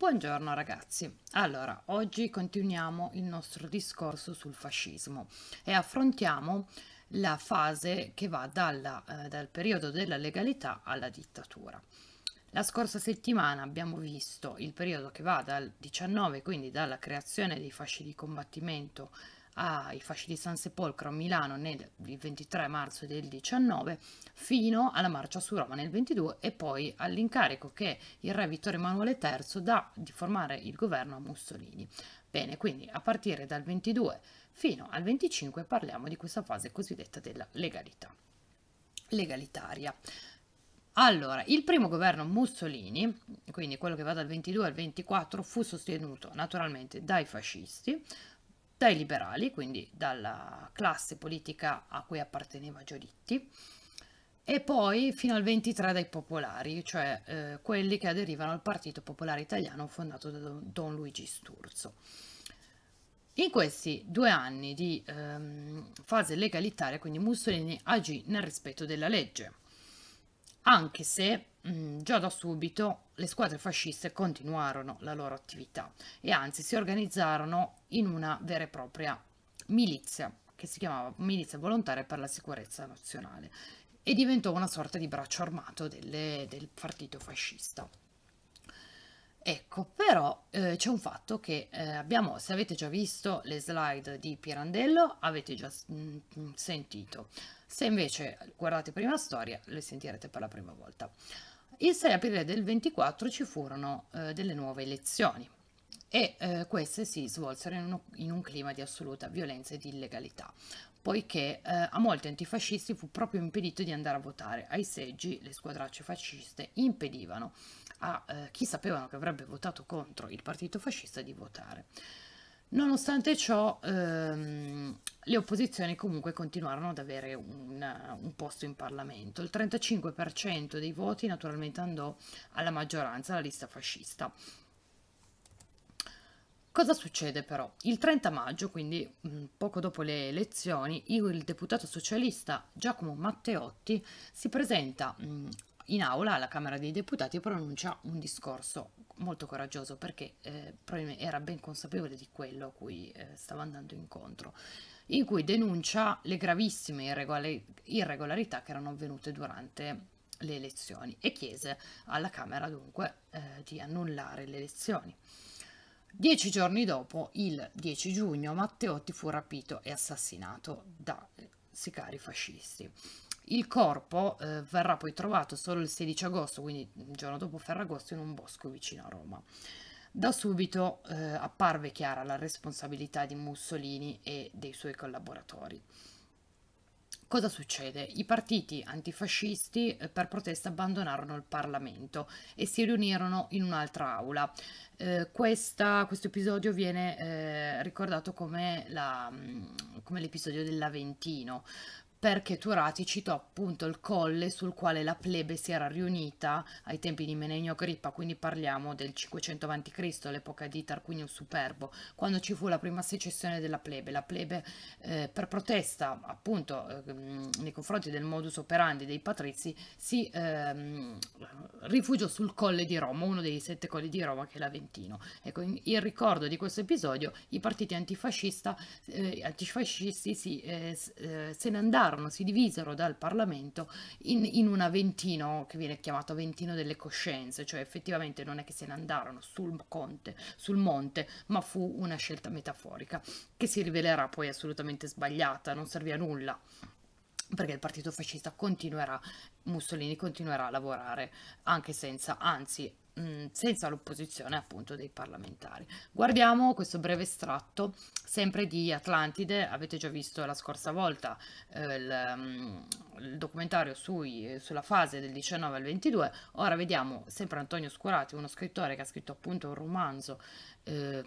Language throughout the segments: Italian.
Buongiorno ragazzi, allora oggi continuiamo il nostro discorso sul fascismo e affrontiamo la fase che va dalla, eh, dal periodo della legalità alla dittatura. La scorsa settimana abbiamo visto il periodo che va dal 19, quindi dalla creazione dei fasci di combattimento ai fasci di San Sepolcro a Milano nel 23 marzo del 19 fino alla marcia su Roma nel 22 e poi all'incarico che il re Vittorio Emanuele III dà di formare il governo a Mussolini. Bene, quindi a partire dal 22 fino al 25 parliamo di questa fase cosiddetta della legalità. Legalitaria. Allora, il primo governo Mussolini, quindi quello che va dal 22 al 24, fu sostenuto naturalmente dai fascisti, dai liberali, quindi dalla classe politica a cui apparteneva Giolitti, e poi fino al 23 dai popolari, cioè eh, quelli che aderivano al Partito Popolare Italiano fondato da Don Luigi Sturzo. In questi due anni di ehm, fase legalitaria, quindi Mussolini agì nel rispetto della legge, anche se mh, già da subito le squadre fasciste continuarono la loro attività e anzi si organizzarono in una vera e propria milizia che si chiamava Milizia Volontaria per la Sicurezza Nazionale e diventò una sorta di braccio armato delle, del partito fascista. Ecco, però eh, c'è un fatto che eh, abbiamo, se avete già visto le slide di Pirandello, avete già mh, mm, sentito. Se invece guardate prima storia, le sentirete per la prima volta. Il 6 aprile del 24 ci furono eh, delle nuove elezioni e eh, queste si svolsero in, uno, in, un clima di assoluta violenza e di illegalità, poiché eh, a molti antifascisti fu proprio impedito di andare a votare. Ai seggi le squadracce fasciste impedivano a eh, chi sapevano che avrebbe votato contro il partito fascista di votare. Nonostante ciò, ehm, le opposizioni comunque continuarono ad avere un, un, posto in Parlamento. Il 35% dei voti naturalmente andò alla maggioranza, alla lista fascista. Cosa succede però? Il 30 maggio, quindi mh, poco dopo le elezioni, il deputato socialista Giacomo Matteotti si presenta mh, in aula alla Camera dei Deputati e pronuncia un discorso molto coraggioso perché eh, era ben consapevole di quello a cui eh, stava andando incontro, in cui denuncia le gravissime irregolari irregolarità che erano avvenute durante le elezioni e chiese alla Camera dunque eh, di annullare le elezioni. Dieci giorni dopo, il 10 giugno, Matteotti fu rapito e assassinato da eh, sicari fascisti. Il corpo eh, verrà poi trovato solo il 16 agosto, quindi il giorno dopo Ferragosto, in un bosco vicino a Roma. Da subito eh, apparve chiara la responsabilità di Mussolini e dei suoi collaboratori. Cosa succede? I partiti antifascisti eh, per protesta abbandonarono il Parlamento e si riunirono in un'altra aula. Eh, questa, questo episodio viene eh, ricordato come, la, mm, come l'episodio dell'Aventino, perché Turati citò appunto il colle sul quale la plebe si era riunita ai tempi di Menegno Agrippa, quindi parliamo del 500 a.C., l'epoca di Tarquinio Superbo, quando ci fu la prima secessione della plebe. La plebe eh, per protesta appunto eh, nei confronti del modus operandi dei patrizi si eh, rifugiò sul colle di Roma, uno dei sette colli di Roma che è l'Aventino. Ecco, in, in ricordo di questo episodio i partiti eh, antifascisti si, eh, eh, se ne andarono separarono, si divisero dal Parlamento in, in, un Aventino che viene chiamato Aventino delle coscienze, cioè effettivamente non è che se ne andarono sul, conte, sul monte, ma fu una scelta metaforica che si rivelerà poi assolutamente sbagliata, non servì a nulla perché il partito fascista continuerà, Mussolini continuerà a lavorare anche senza, anzi senza l'opposizione appunto dei parlamentari. Guardiamo questo breve estratto sempre di Atlantide, avete già visto la scorsa volta eh, il, um, il, documentario sui, sulla fase del 19 al 22, ora vediamo sempre Antonio Scurati, uno scrittore che ha scritto appunto un romanzo eh,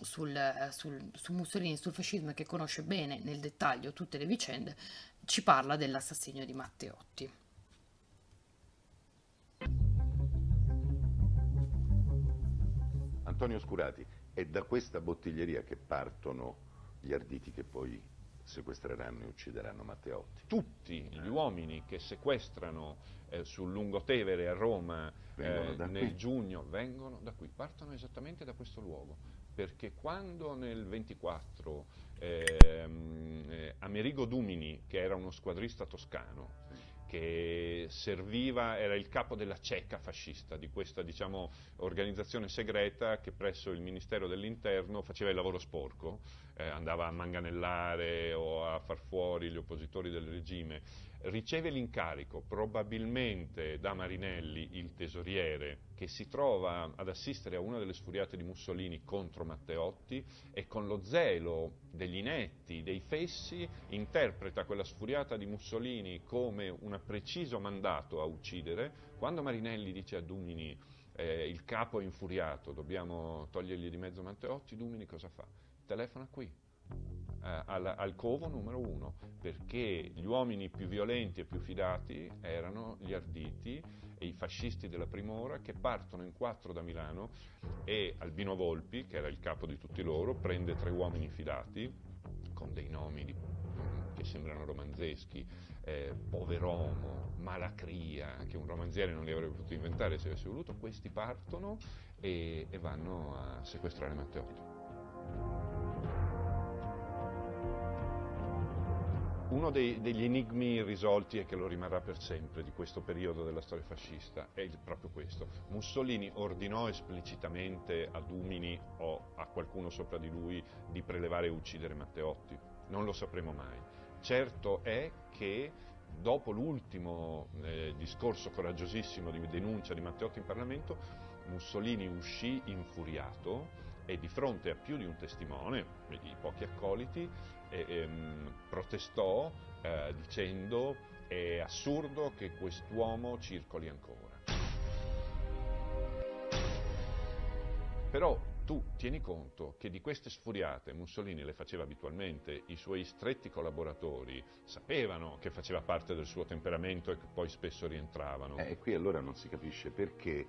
sul, sul, su Mussolini, sul fascismo e che conosce bene nel dettaglio tutte le vicende, ci parla dell'assassinio di Matteotti. Antonio Scurati, è da questa bottiglieria che partono gli arditi che poi sequestreranno e uccideranno Matteotti. Tutti gli eh. uomini che sequestrano eh, sul Lungotevere a Roma eh, nel qui. giugno vengono da qui, partono esattamente da questo luogo, perché quando nel 24 ehm, eh, Amerigo Dumini, che era uno squadrista toscano, che serviva, era il capo della cieca fascista, di questa diciamo, organizzazione segreta che presso il Ministero dell'Interno faceva il lavoro sporco, eh, andava a manganellare o a far fuori gli oppositori del regime riceve l'incarico probabilmente da Marinelli, il tesoriere, che si trova ad assistere a una delle sfuriate di Mussolini contro Matteotti e con lo zelo degli inetti, dei fessi, interpreta quella sfuriata di Mussolini come un preciso mandato a uccidere. Quando Marinelli dice a Dumini eh, il capo è infuriato, dobbiamo togliergli di mezzo Matteotti, Dumini cosa fa? Telefona qui, eh, al, al, covo numero uno, perché gli uomini più violenti e più fidati erano gli arditi e i fascisti della Primora che partono in quattro da Milano e Albino Volpi, che era il capo di tutti loro, prende tre uomini fidati con dei nomi di, che sembrano romanzeschi, eh, Poveromo, Malacria, che un romanziere non li avrebbe potuto inventare se avesse voluto, questi partono e, e vanno a sequestrare Matteotti. Uno dei, degli enigmi irrisolti e che lo rimarrà per sempre di questo periodo della storia fascista è proprio questo. Mussolini ordinò esplicitamente a Dumini o a qualcuno sopra di lui di prelevare e uccidere Matteotti. Non lo sapremo mai. Certo è che dopo l'ultimo eh, discorso coraggiosissimo di denuncia di Matteotti in Parlamento, Mussolini uscì infuriato e di fronte a più di un testimone, i pochi accoliti, eh, ehm, protestò eh, dicendo è assurdo che quest'uomo circoli ancora. Però tu tieni conto che di queste sfuriate Mussolini le faceva abitualmente, i suoi stretti collaboratori sapevano che faceva parte del suo temperamento e che poi spesso rientravano. Eh, e qui allora non si capisce perché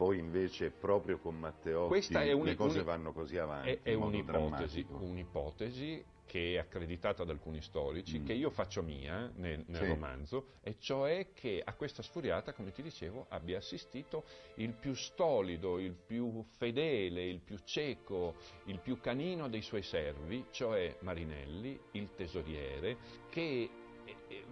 poi invece proprio con Matteotti le cose vanno così avanti. È, è un'ipotesi, un'ipotesi che è accreditata da alcuni storici, mm. che io faccio mia nel, nel sì. romanzo, e cioè che a questa sfuriata, come ti dicevo, abbia assistito il più stolido, il più fedele, il più cieco, il più canino dei suoi servi, cioè Marinelli, il tesoriere, che eh, eh,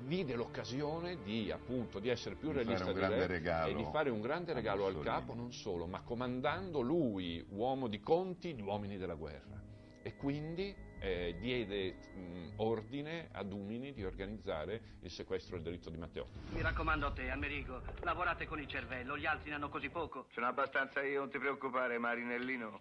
vide l'occasione di, appunto, di essere più di realista di re e di fare un grande regalo al capo, non solo, ma comandando lui, uomo di conti, gli uomini della guerra. E quindi eh, diede mh, ordine a Dumini di organizzare il sequestro del delitto di Matteotti. Mi raccomando a te, Amerigo, lavorate con il cervello, gli altri ne hanno così poco. Sono abbastanza io, non ti preoccupare, Marinellino.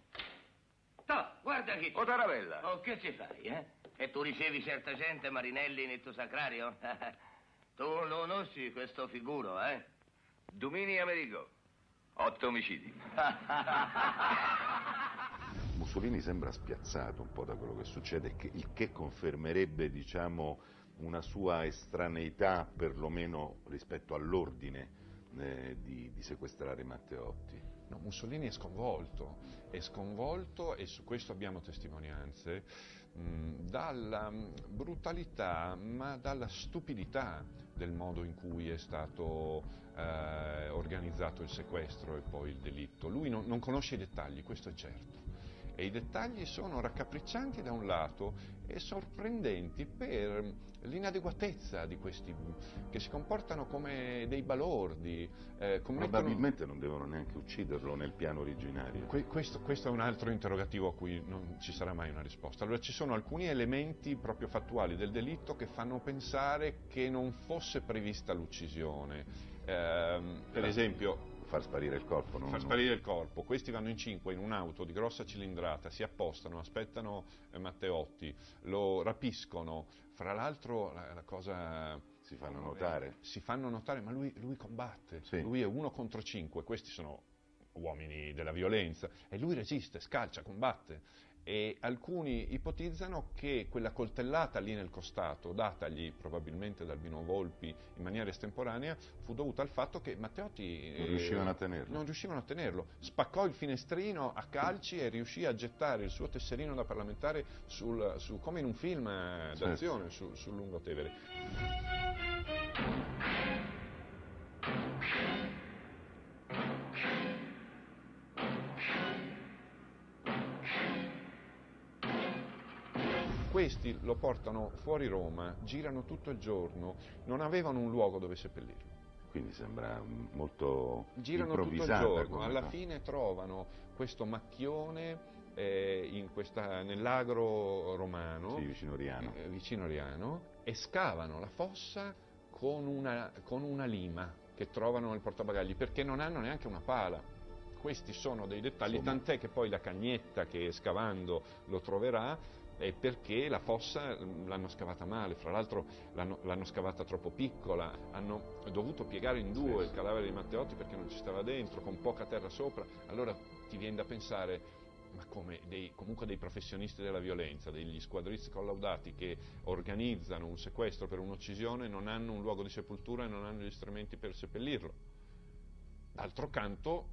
No, guarda chi... O Taravella. Oh, che ci fai, eh? E tu ricevi certa gente, Marinelli, nel tuo sacrario? tu lo conosci questo figuro, eh? Dumini Amerigo. Otto omicidi. Mussolini sembra spiazzato un po' da quello che succede, il che confermerebbe diciamo, una sua estraneità perlomeno rispetto all'ordine eh, di, di sequestrare Matteotti. No, Mussolini è sconvolto, è sconvolto e su questo abbiamo testimonianze dalla brutalità ma dalla stupidità del modo in cui è stato eh, organizzato il sequestro e poi il delitto. Lui non, non conosce i dettagli, questo è certo e i dettagli sono raccapriccianti da un lato e sorprendenti per l'inadeguatezza di questi che si comportano come dei balordi. Eh, Probabilmente non devono neanche ucciderlo nel piano originario. Que questo, questo, è un altro interrogativo a cui non ci sarà mai una risposta. Allora ci sono alcuni elementi proprio fattuali del delitto che fanno pensare che non fosse prevista l'uccisione. Eh, per esempio far sparire il corpo. Non, far sparire il corpo. Questi vanno in cinque in un'auto di grossa cilindrata, si appostano, aspettano eh, Matteotti, lo rapiscono. Fra l'altro la, la cosa... Si fanno notare. Si fanno notare, ma lui, lui combatte. Sì. Lui è uno contro cinque, questi sono uomini della violenza e lui resiste, scalcia, combatte e alcuni ipotizzano che quella coltellata lì nel costato, datagli probabilmente da Albino Volpi in maniera estemporanea, fu dovuta al fatto che Matteotti non, eh, riuscivano, a tenerlo. non riuscivano a tenerlo. Spaccò il finestrino a calci e riuscì a gettare il suo tesserino da parlamentare sul, su, come in un film eh, d'azione certo. sul, sul Lungotevere. Questi lo portano fuori Roma, girano tutto il giorno, non avevano un luogo dove seppellirlo. Quindi sembra molto Girano tutto il giorno, alla fa. fine trovano questo macchione eh, questa, nell'agro romano, sì, vicino, Riano. Eh, vicino Riano, e scavano la fossa con una, con una lima che trovano nel portabagagli, perché non hanno neanche una pala. Questi sono dei dettagli, Insomma. tant'è che poi la cagnetta che scavando lo troverà è perché la fossa mm, l'hanno scavata male, fra l'altro l'hanno, l'hanno, scavata troppo piccola, hanno dovuto piegare in due il cadavere di Matteotti perché non ci stava dentro, con poca terra sopra, allora ti viene da pensare ma come dei, comunque dei professionisti della violenza, degli squadristi collaudati che organizzano un sequestro per un'uccisione non hanno un luogo di sepoltura e non hanno gli strumenti per seppellirlo. D'altro canto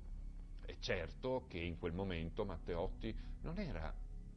è certo che in quel momento Matteotti non era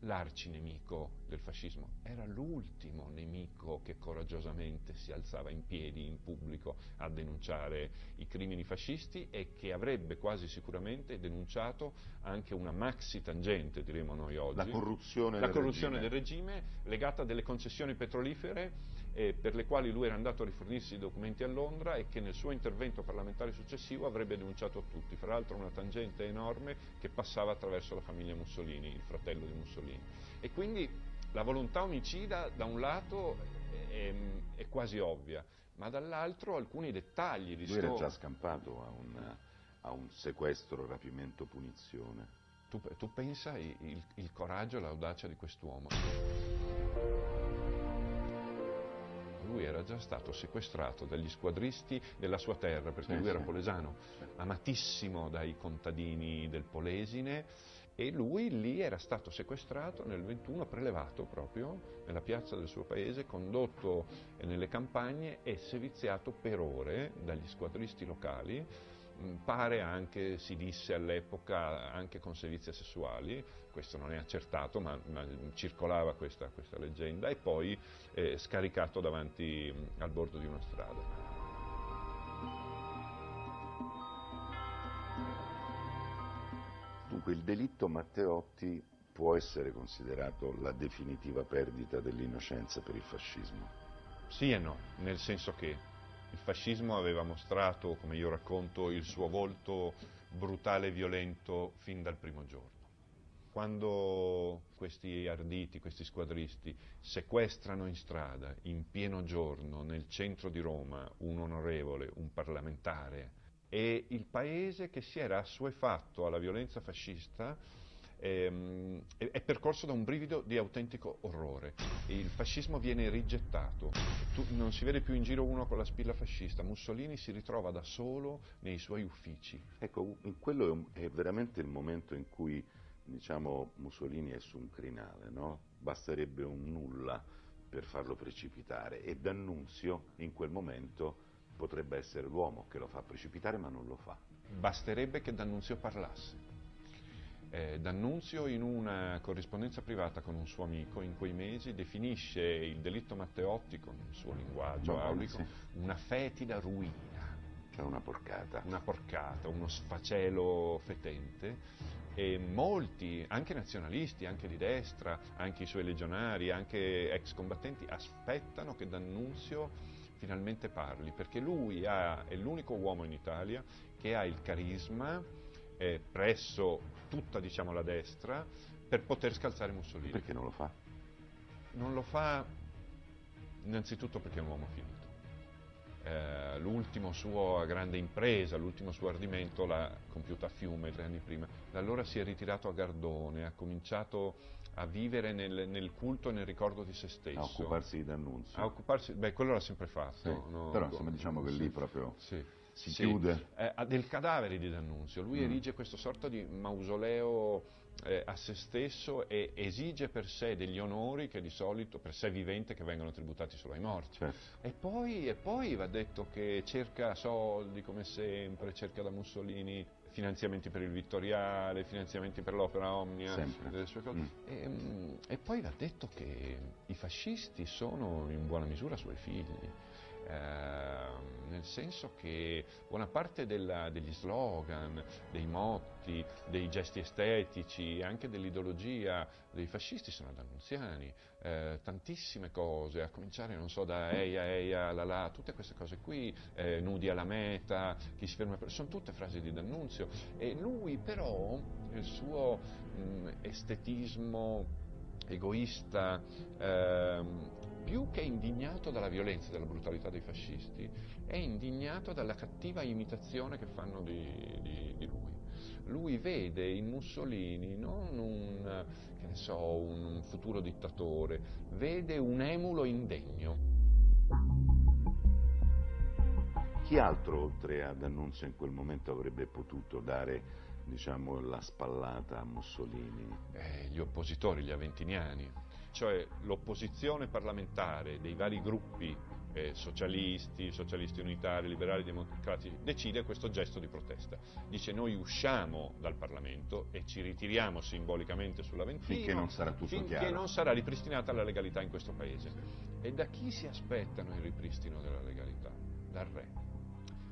l'arcinemico del fascismo, era l'ultimo nemico che coraggiosamente si alzava in piedi in pubblico a denunciare i crimini fascisti e che avrebbe quasi sicuramente denunciato anche una maxi tangente, diremo noi oggi, la corruzione, la del, corruzione regime. del regime legata a delle concessioni petrolifere eh, per le quali lui era andato a rifornirsi i documenti a Londra e che nel suo intervento parlamentare successivo avrebbe denunciato a tutti, fra l'altro una tangente enorme che passava attraverso la famiglia Mussolini, il fratello di Mussolini. E quindi la volontà omicida da un lato è, è quasi ovvia, ma dall'altro alcuni dettagli di Lui sto... era già scampato a un, a un sequestro, rapimento, punizione. Tu, tu pensa il, il, il coraggio e l'audacia di quest'uomo lui era già stato sequestrato dagli squadristi della sua terra, perché sì, lui era polesano, amatissimo dai contadini del Polesine, e lui lì era stato sequestrato nel 21, prelevato proprio nella piazza del suo paese, condotto nelle campagne e seviziato per ore dagli squadristi locali pare anche, si disse all'epoca, anche con sevizie sessuali, questo non è accertato, ma, ma circolava questa, questa, leggenda, e poi eh, scaricato davanti mm, al bordo di una strada. Dunque il delitto Matteotti può essere considerato la definitiva perdita dell'innocenza per il fascismo? Sì e no, nel senso che il fascismo aveva mostrato, come io racconto, il suo volto brutale e violento fin dal primo giorno. Quando questi arditi, questi squadristi sequestrano in strada, in pieno giorno, nel centro di Roma, un onorevole, un parlamentare, e il paese che si era assuefatto alla violenza fascista ehm, è, è, percorso da un brivido di autentico orrore. Il fascismo viene rigettato, tu, non si vede più in giro uno con la spilla fascista, Mussolini si ritrova da solo nei suoi uffici. Ecco, quello è, veramente il momento in cui diciamo, Mussolini è su un crinale, no? basterebbe un nulla per farlo precipitare e D'Annunzio in quel momento potrebbe essere l'uomo che lo fa precipitare ma non lo fa. Basterebbe che D'Annunzio parlasse eh, D'Annunzio in una corrispondenza privata con un suo amico in quei mesi definisce il delitto Matteotti con il suo linguaggio aulico sì. una fetida ruina. Cioè una porcata. Una porcata, uno sfacelo fetente e molti, anche nazionalisti, anche di destra, anche i suoi legionari, anche ex combattenti, aspettano che D'Annunzio finalmente parli, perché lui ha, è l'unico uomo in Italia che ha il carisma eh, presso tutta diciamo, la destra per poter scalzare Mussolini. Perché non lo fa? Non lo fa innanzitutto perché è un uomo finito. Eh, l'ultima sua grande impresa, l'ultimo suo ardimento l'ha compiuta a Fiume tre anni prima. Da allora si è ritirato a Gardone, ha cominciato a vivere nel, nel culto e nel ricordo di se stesso. A occuparsi di D'Annunzio. A occuparsi, beh, quello l'ha sempre fatto. Sì, no? Però insomma diciamo che lì proprio... Sì si sì, chiude. Eh, del cadavere di D'Annunzio. Lui mm. erige questo sorta di mausoleo eh, a se stesso e esige per sé degli onori che di solito, per sé vivente, che vengono tributati solo ai morti. Certo. E, poi, e poi va detto che cerca soldi, come sempre, cerca da Mussolini finanziamenti per il Vittoriale, finanziamenti per l'opera Omnia, delle sue cose. Mm. E, mm, e, poi va detto che i fascisti sono in buona misura suoi figli. Ehm, nel senso che buona parte della, degli slogan, dei motti, dei gesti estetici, anche dell'ideologia dei fascisti sono d'annunziani, eh, tantissime cose, a cominciare non so da eia, eia, la la, tutte queste cose qui, eh, nudi alla meta, chi si ferma sono tutte frasi di D'Annunzio. E lui però, il suo mh, estetismo egoista, ehm, più che indignato dalla violenza e dalla brutalità dei fascisti, è indignato dalla cattiva imitazione che fanno di, di, di lui. Lui vede in Mussolini non un, so, un futuro dittatore, vede un emulo indegno. Chi altro oltre ad Annunzio in quel momento avrebbe potuto dare diciamo, la spallata a Mussolini? Eh, gli oppositori, gli aventiniani cioè l'opposizione parlamentare dei vari gruppi eh, socialisti, socialisti unitari, liberali, democratici, decide questo gesto di protesta. Dice noi usciamo dal Parlamento e ci ritiriamo simbolicamente sull'Aventino finché non sarà tutto finché chiaro. non sarà ripristinata la legalità in questo Paese. E da chi si aspettano il ripristino della legalità? Dal re.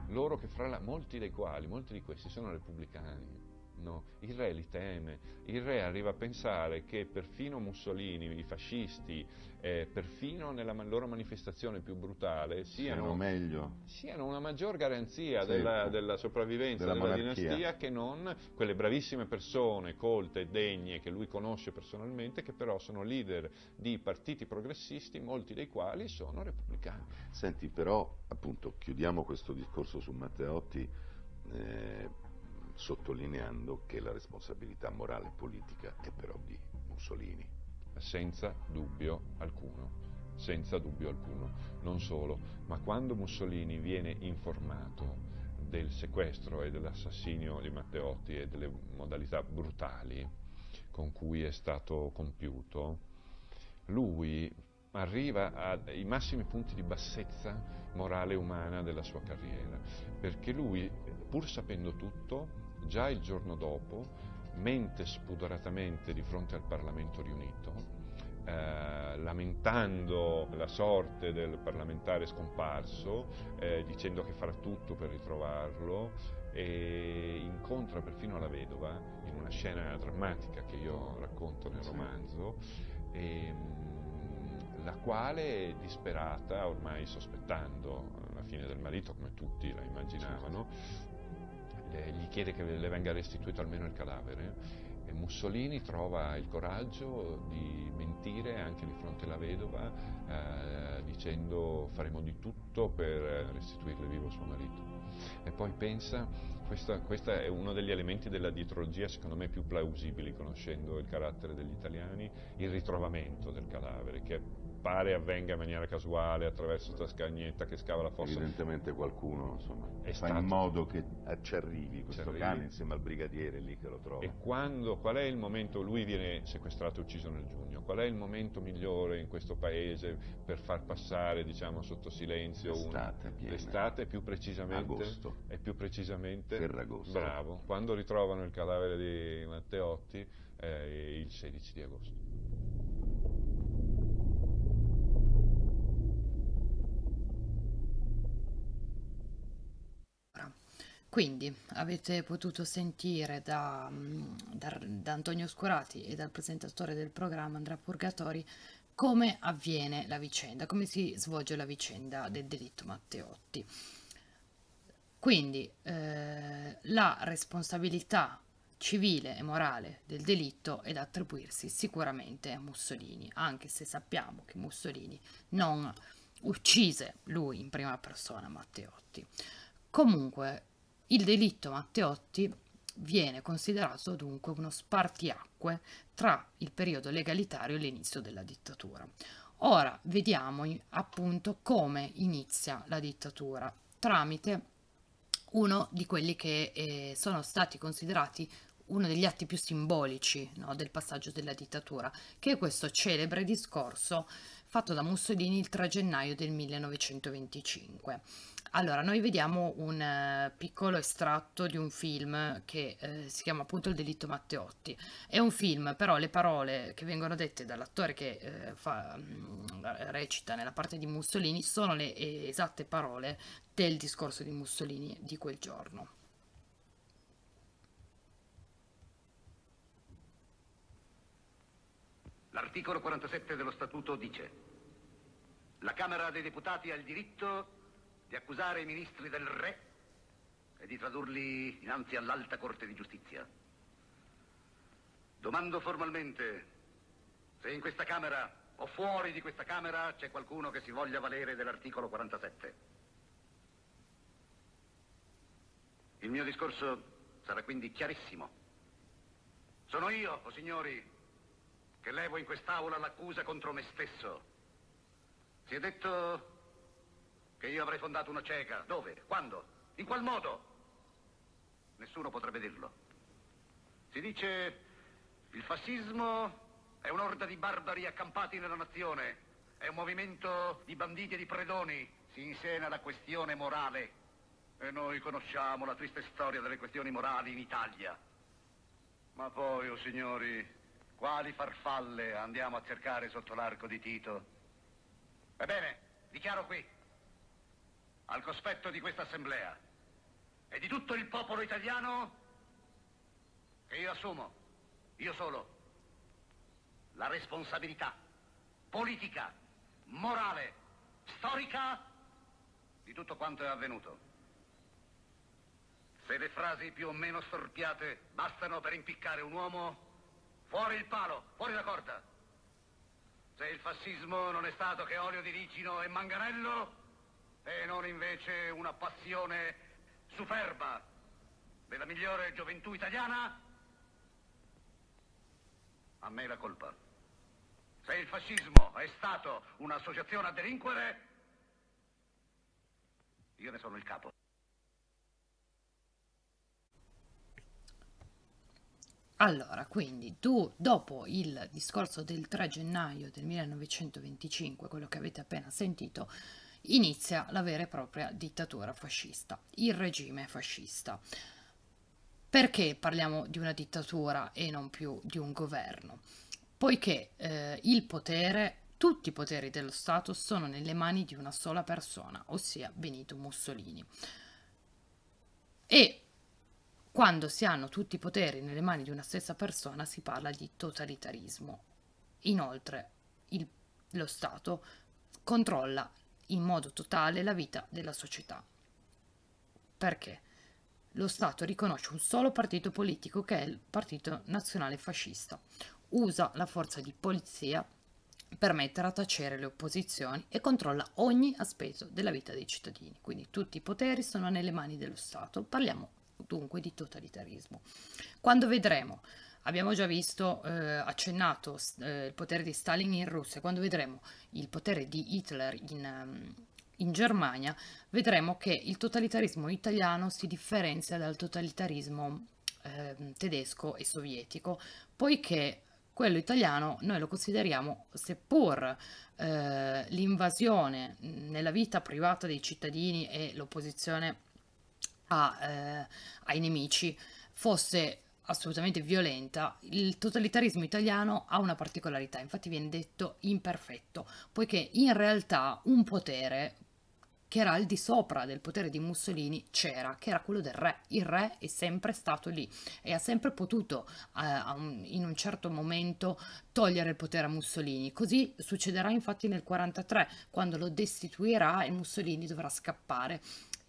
Loro che fra la, molti dei quali, molti di questi sono repubblicani, No, il re li teme, il re arriva a pensare che perfino Mussolini, i fascisti, eh, perfino nella loro manifestazione più brutale, siano, siano una maggior garanzia sì, della, della, sopravvivenza della, della dinastia che non quelle bravissime persone colte e degne che lui conosce personalmente, che però sono leader di partiti progressisti, molti dei quali sono repubblicani. Senti, però, appunto, chiudiamo questo discorso su Matteotti. Eh, sottolineando che la responsabilità morale e politica è però di Mussolini. Senza dubbio alcuno, senza dubbio alcuno. Non solo, ma quando Mussolini viene informato del sequestro e dell'assassinio di Matteotti e delle modalità brutali con cui è stato compiuto, lui arriva ai massimi punti di bassezza morale e umana della sua carriera, perché lui, pur sapendo tutto, già il giorno dopo mente spudoratamente di fronte al Parlamento riunito, eh, lamentando la sorte del parlamentare scomparso, eh, dicendo che farà tutto per ritrovarlo, e incontra perfino la vedova in una scena drammatica che io racconto nel romanzo, e, la quale, disperata, ormai sospettando la fine del marito, come tutti la immaginavano, eh, gli chiede che le venga restituito almeno il cadavere e Mussolini trova il coraggio di mentire anche di fronte alla vedova eh, dicendo faremo di tutto per restituirle vivo suo marito. E poi pensa, questo è uno degli elementi della dietrologia secondo me più plausibili conoscendo il carattere degli italiani, il ritrovamento del cadavere che pare avvenga in maniera casuale attraverso questa scagnetta che scava la fossa. Evidentemente qualcuno insomma, fa stato... in modo che ci arrivi questo ci arrivi. cane insieme al brigadiere lì che lo trova. E quando, qual è il momento, lui viene sequestrato e ucciso nel giugno, qual è il momento migliore in questo paese per far passare diciamo, sotto silenzio l'estate, un... l'estate più precisamente agosto. e più precisamente Ferragosto. bravo, quando ritrovano il cadavere di Matteotti eh, il 16 di agosto. Quindi avete potuto sentire da, da, da, Antonio Scurati e dal presentatore del programma Andrea Purgatori come avviene la vicenda, come si svolge la vicenda del delitto Matteotti. Quindi eh, la responsabilità civile e morale del delitto è da attribuirsi sicuramente a Mussolini, anche se sappiamo che Mussolini non uccise lui in prima persona Matteotti. Comunque il delitto Matteotti viene considerato dunque uno spartiacque tra il periodo legalitario e l'inizio della dittatura. Ora vediamo appunto come inizia la dittatura tramite uno di quelli che eh, sono stati considerati uno degli atti più simbolici no, del passaggio della dittatura, che è questo celebre discorso fatto da Mussolini il 3 gennaio del 1925. Allora, noi vediamo un uh, piccolo estratto di un film che uh, si chiama appunto Il delitto Matteotti. È un film, però le parole che vengono dette dall'attore che uh, fa, um, recita nella parte di Mussolini sono le esatte parole del discorso di Mussolini di quel giorno. L'articolo 47 dello Statuto dice la Camera dei Deputati ha il diritto di accusare i ministri del Re e di tradurli innanzi all'Alta Corte di Giustizia. Domando formalmente se in questa Camera o fuori di questa Camera c'è qualcuno che si voglia valere dell'articolo 47. Il mio discorso sarà quindi chiarissimo. Sono io, o oh signori, che levo in quest'aula l'accusa contro me stesso. Si è detto che io avrei fondato una cieca. Dove? Quando? In qual modo? Nessuno potrebbe dirlo. Si dice il fascismo è un'orda di barbari accampati nella nazione, è un movimento di banditi e di predoni, si insena la questione morale. E noi conosciamo la triste storia delle questioni morali in Italia. Ma poi, oh signori, quali farfalle andiamo a cercare sotto l'arco di Tito? Ebbene, dichiaro qui, al cospetto di questa assemblea e di tutto il popolo italiano, che io assumo, io solo, la responsabilità politica, morale, storica di tutto quanto è avvenuto. Se le frasi più o meno storpiate bastano per impiccare un uomo, Fuori il palo, fuori la corda. Se il fascismo non è stato che olio di ricino e manganello, e non invece una passione superba della migliore gioventù italiana, a me la colpa. Se il fascismo è stato un'associazione a delinquere, io ne sono il capo. Allora, quindi tu, dopo il discorso del 3 gennaio del 1925, quello che avete appena sentito, inizia la vera e propria dittatura fascista, il regime fascista. Perché parliamo di una dittatura e non più di un governo? Poiché eh, il potere, tutti i poteri dello Stato sono nelle mani di una sola persona, ossia Benito Mussolini. E quando si hanno tutti i poteri nelle mani di una stessa persona si parla di totalitarismo. Inoltre il, lo Stato controlla in modo totale la vita della società. Perché? Lo Stato riconosce un solo partito politico che è il Partito Nazionale Fascista. Usa la forza di polizia per mettere a tacere le opposizioni e controlla ogni aspetto della vita dei cittadini. Quindi tutti i poteri sono nelle mani dello Stato. Parliamo dunque di totalitarismo. Quando vedremo, abbiamo già visto, eh, accennato eh, il potere di Stalin in Russia, quando vedremo il potere di Hitler in, um, in Germania, vedremo che il totalitarismo italiano si differenzia dal totalitarismo eh, tedesco e sovietico, poiché quello italiano noi lo consideriamo, seppur eh, l'invasione nella vita privata dei cittadini e l'opposizione eh, ai nemici fosse assolutamente violenta, il totalitarismo italiano ha una particolarità, infatti viene detto imperfetto, poiché in realtà un potere che era al di sopra del potere di Mussolini c'era, che era quello del re. Il re è sempre stato lì e ha sempre potuto eh, in un certo momento togliere il potere a Mussolini. Così succederà infatti nel 1943, quando lo destituirà e Mussolini dovrà scappare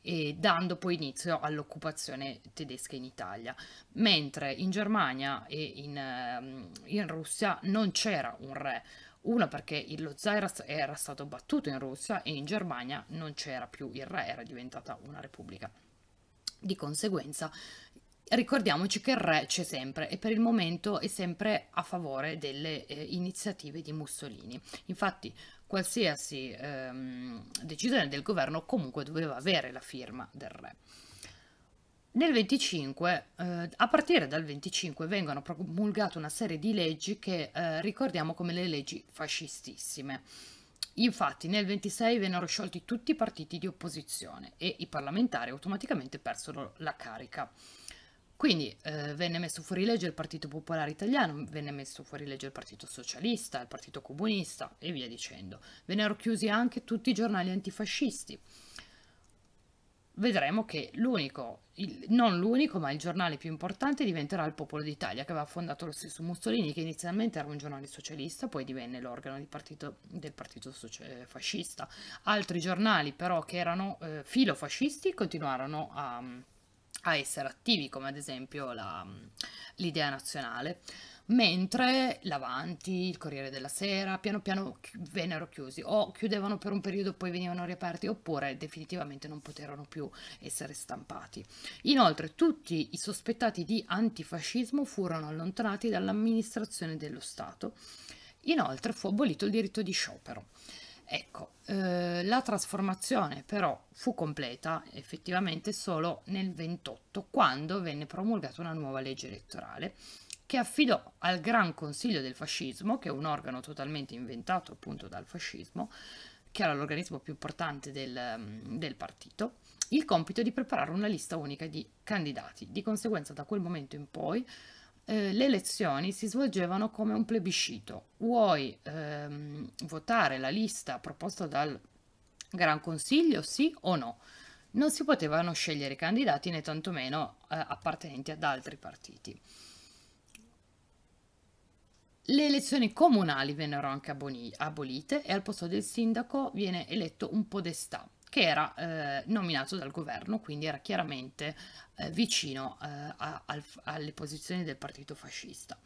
e dando poi inizio all'occupazione tedesca in Italia, mentre in Germania e in, ehm, in Russia non c'era un re, uno perché lo zar era stato battuto in Russia e in Germania non c'era più il re, era diventata una repubblica. Di conseguenza ricordiamoci che il re c'è sempre e per il momento è sempre a favore delle eh, iniziative di Mussolini. Infatti qualsiasi ehm, decisione del governo comunque doveva avere la firma del re. Nel 25, eh, a partire dal 25, vengono promulgate una serie di leggi che eh, ricordiamo come le leggi fascistissime. Infatti nel 26 vennero sciolti tutti i partiti di opposizione e i parlamentari automaticamente persero la carica. Quindi eh, venne messo fuori legge il Partito Popolare Italiano, venne messo fuori legge il Partito Socialista, il Partito Comunista e via dicendo. Vennero chiusi anche tutti i giornali antifascisti vedremo che l'unico, non l'unico, ma il giornale più importante diventerà il Popolo d'Italia, che aveva fondato lo stesso Mussolini, che inizialmente era un giornale socialista, poi divenne l'organo partito, del partito fascista. Altri giornali, però, che erano eh, filofascisti, continuarono a, a, essere attivi, come ad esempio la, l'Idea Nazionale mentre l'Avanti, il Corriere della Sera, piano piano vennero chiusi o chiudevano per un periodo poi venivano riaperti oppure definitivamente non poterono più essere stampati. Inoltre tutti i sospettati di antifascismo furono allontanati dall'amministrazione dello Stato. Inoltre fu abolito il diritto di sciopero. Ecco, eh, la trasformazione però fu completa effettivamente solo nel 28, quando venne promulgata una nuova legge elettorale che affidò al Gran Consiglio del Fascismo, che è un organo totalmente inventato appunto dal fascismo, che era l'organismo più importante del, mm, del partito, il compito di preparare una lista unica di candidati. Di conseguenza da quel momento in poi eh, le elezioni si svolgevano come un plebiscito. Vuoi ehm, votare la lista proposta dal Gran Consiglio, sì o no? Non si potevano scegliere candidati né tantomeno eh, appartenenti ad altri partiti. Le elezioni comunali vennero anche abolite e al posto del sindaco viene eletto un podestà che era eh, nominato dal governo, quindi era chiaramente eh, vicino eh, a, al, alle posizioni del partito fascista.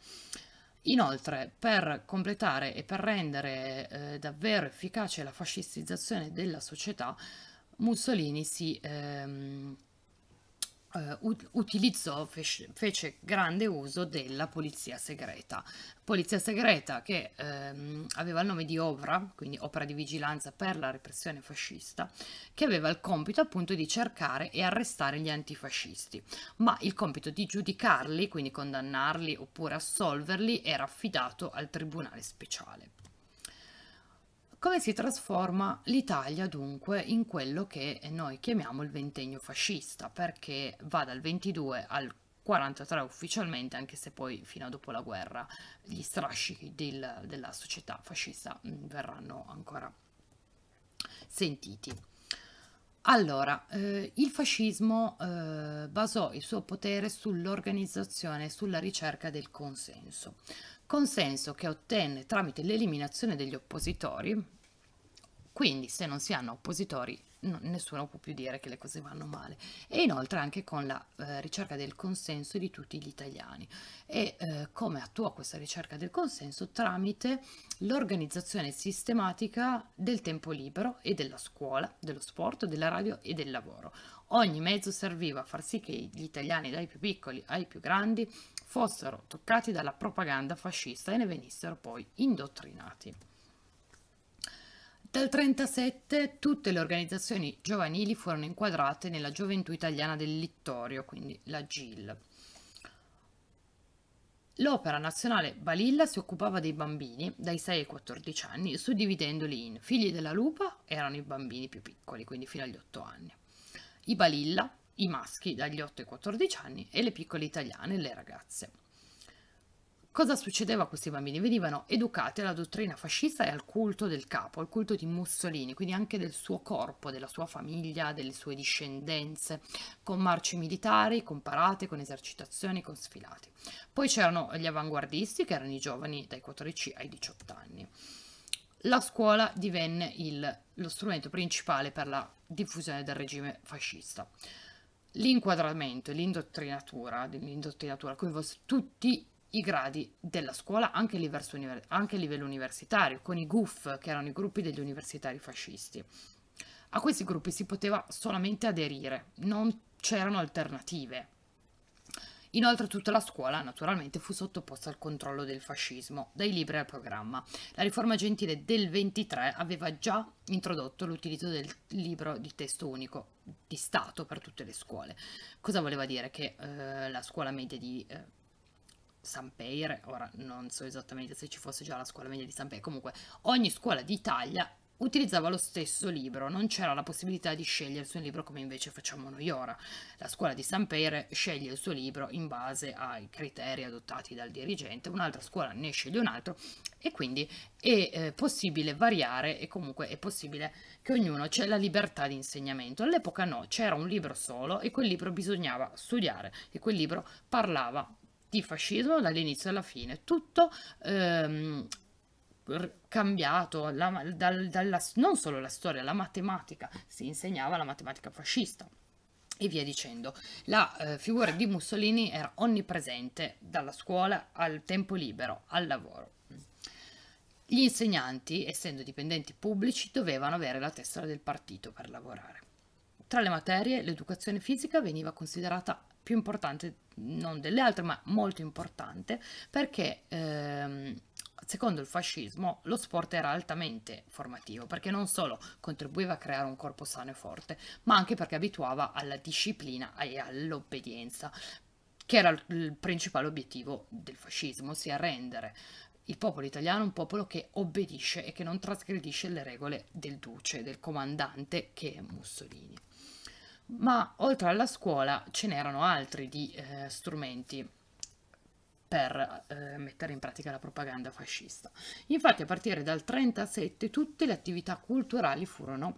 Inoltre, per completare e per rendere eh, davvero efficace la fascistizzazione della società, Mussolini si ehm, utilizzò, fece, fece, grande uso della polizia segreta. Polizia segreta che ehm, aveva il nome di OVRA, quindi opera di vigilanza per la repressione fascista, che aveva il compito appunto di cercare e arrestare gli antifascisti, ma il compito di giudicarli, quindi condannarli oppure assolverli, era affidato al tribunale speciale. Come si trasforma l'Italia dunque in quello che noi chiamiamo il ventennio fascista, perché va dal 22 al 43 ufficialmente, anche se poi fino a dopo la guerra gli strascichi del, della società fascista mm, verranno ancora sentiti. Allora, eh, il fascismo eh, basò il suo potere sull'organizzazione e sulla ricerca del consenso consenso che ottenne tramite l'eliminazione degli oppositori, quindi se non si hanno oppositori no, nessuno può più dire che le cose vanno male, e inoltre anche con la eh, ricerca del consenso di tutti gli italiani. E eh, come attua questa ricerca del consenso? Tramite l'organizzazione sistematica del tempo libero e della scuola, dello sport, della radio e del lavoro. Ogni mezzo serviva a far sì che gli italiani, dai più piccoli ai più grandi, fossero toccati dalla propaganda fascista e ne venissero poi indottrinati. Dal 1937 tutte le organizzazioni giovanili furono inquadrate nella Gioventù Italiana del Littorio, quindi la GIL. L'Opera Nazionale Balilla si occupava dei bambini dai 6 ai 14 anni, suddividendoli in figli della lupa, erano i bambini più piccoli, quindi fino agli 8 anni, i Balilla, i maschi dagli 8 ai 14 anni e le piccole italiane, le ragazze. Cosa succedeva a questi bambini? Venivano educati alla dottrina fascista e al culto del capo, al culto di Mussolini, quindi anche del suo corpo, della sua famiglia, delle sue discendenze, con marce militari, con parate, con esercitazioni, con sfilati. Poi c'erano gli avanguardisti, che erano i giovani dai 14 ai 18 anni. La scuola divenne il, lo strumento principale per la diffusione del regime fascista l'inquadramento e l'indottrinatura, l'indottrinatura coinvolse tutti i gradi della scuola anche a, livello, anche a livello universitario, con i GUF, che erano i gruppi degli universitari fascisti. A questi gruppi si poteva solamente aderire, non c'erano alternative. Inoltre tutta la scuola naturalmente fu sottoposta al controllo del fascismo, dai libri al programma. La riforma gentile del 23 aveva già introdotto l'utilizzo del libro di testo unico di Stato per tutte le scuole. Cosa voleva dire? Che eh, la scuola media di eh, San Peire, ora non so esattamente se ci fosse già la scuola media di San Peire, comunque ogni scuola d'Italia utilizzava lo stesso libro, non c'era la possibilità di scegliere il suo libro come invece facciamo noi ora. La scuola di San Pere sceglie il suo libro in base ai criteri adottati dal dirigente, un'altra scuola ne sceglie un altro e quindi è eh, possibile variare e comunque è possibile che ognuno c'è la libertà di insegnamento. All'epoca no, c'era un libro solo e quel libro bisognava studiare e quel libro parlava di fascismo dall'inizio alla fine, tutto ehm, cambiato, la, dal, dalla, non solo la storia, la matematica, si insegnava la matematica fascista e via dicendo. La eh, figura di Mussolini era onnipresente dalla scuola al tempo libero, al lavoro. Gli insegnanti, essendo dipendenti pubblici, dovevano avere la tessera del partito per lavorare. Tra le materie, l'educazione fisica veniva considerata più importante, non delle altre, ma molto importante, perché ehm, secondo il fascismo lo sport era altamente formativo perché non solo contribuiva a creare un corpo sano e forte, ma anche perché abituava alla disciplina e all'obbedienza, che era il principale obiettivo del fascismo, ossia rendere il popolo italiano un popolo che obbedisce e che non trasgredisce le regole del duce, del comandante che è Mussolini. Ma oltre alla scuola ce n'erano altri di eh, strumenti per eh, mettere in pratica la propaganda fascista. Infatti a partire dal 1937 tutte le attività culturali furono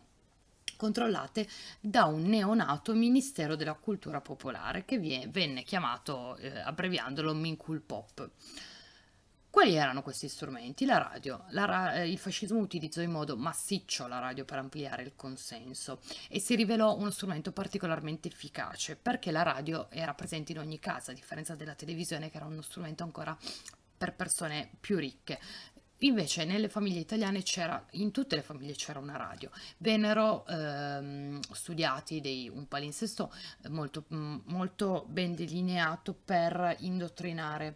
controllate da un neonato Ministero della Cultura Popolare che venne chiamato, eh, abbreviandolo, Minkul Pop. Quali erano questi strumenti? La radio. La ra- eh, il fascismo utilizzò in modo massiccio la radio per ampliare il consenso e si rivelò uno strumento particolarmente efficace perché la radio era presente in ogni casa, a differenza della televisione che era uno strumento ancora per persone più ricche. Invece nelle famiglie italiane c'era, in tutte le famiglie c'era una radio. Vennero ehm, studiati dei, un palinsesto molto, molto ben delineato per indottrinare